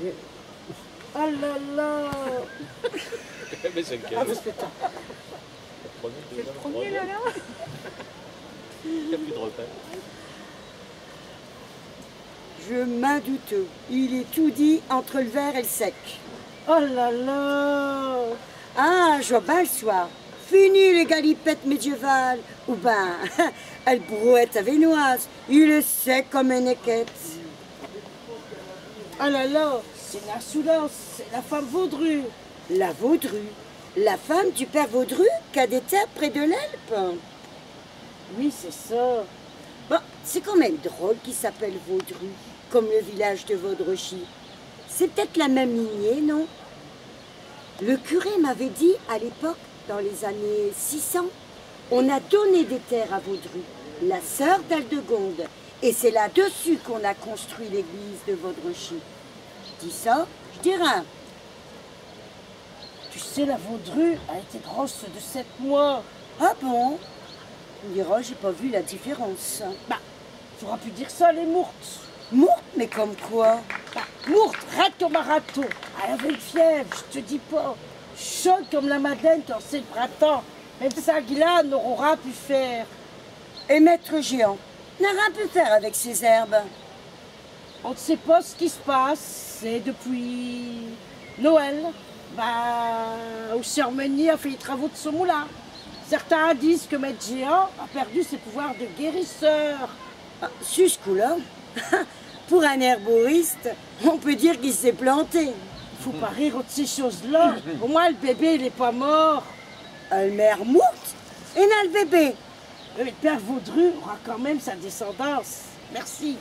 Oh là là Mais c'est lequel Ah, c'est un- Premier, là là Il n'y a plus de repères. Je m'en doute. Il est tout dit entre le vert et le sec. Oh là là Ah, je vois bien le soir. Fini les galipettes médiévales. Ou ben, elle brouette avenoise. Il est sec comme une équette. Oh là là C'est l'insolence, c'est la femme vaudrue La Vaudrue. La femme du père Vaudru qui a des terres près de l'Elpe. Oui, c'est ça. Bon, c'est quand même drôle qu'il s'appelle Vaudru, comme le village de Vaudrechy. C'est peut-être la même lignée, non? Le curé m'avait dit à l'époque, dans les années 600, on a donné des terres à Vaudru, la sœur d'Aldegonde, et c'est là-dessus qu'on a construit l'église de Vaudrechy. Je dis ça, je dis rien. Tu sais, la vaudrue a été grosse de sept mois. Ah bon? On dira, j'ai pas vu la différence. Bah, tu auras pu dire ça, les mourtes. Morte, mais comme quoi? Bah, mourte, un râteau. Elle avait une fièvre, je te dis pas. Chaude comme la Madeleine quand c'est le printemps. Même ça, Guylaine n'aura pu faire. Et maître géant? N'a rien pu faire avec ces herbes. On ne sait pas ce qui se passe. C'est depuis Noël. Bah, Meunier a fait les travaux de ce moulin. Certains disent que Maître Géant a perdu ses pouvoirs de guérisseur. Ah, pour un herboriste, on peut dire qu'il s'est planté. Faut pas rire de ces choses-là. Au moins, le bébé, il n'est pas mort. Une mère morte et n'a le bébé. Le père Vaudru aura quand même sa descendance. Merci.